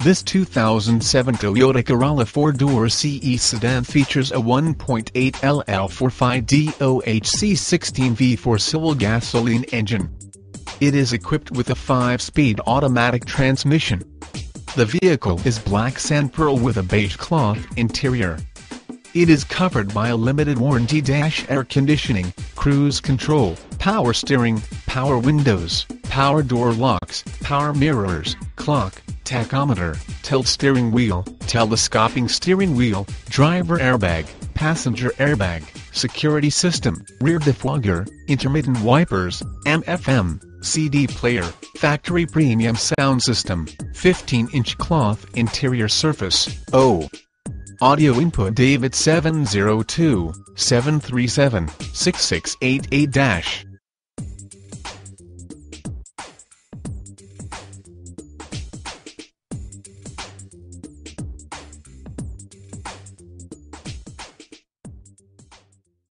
This 2007 Toyota Corolla 4-door CE sedan features a 1.8 LL45 DOHC 16V4 civil gasoline engine. It is equipped with a 5-speed automatic transmission. The vehicle is black sand pearl with a beige cloth interior. It is covered by a limited warranty dash air conditioning, cruise control, power steering, power windows, power door locks, power mirrors, clock, tachometer, tilt steering wheel, telescoping steering wheel, driver airbag, passenger airbag, security system, rear defogger, intermittent wipers, AM/FM, CD player, factory premium sound system, 15-inch cloth interior surface, O. Audio input David 702 737 6688 dash.